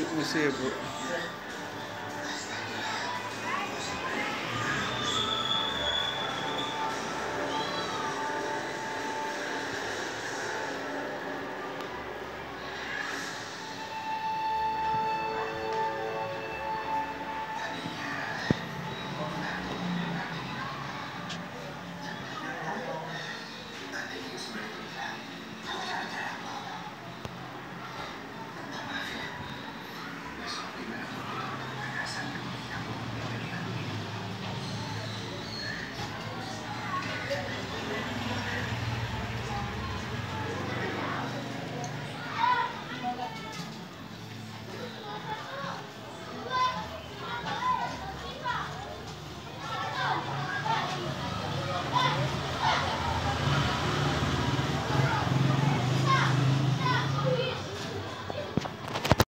o sebo.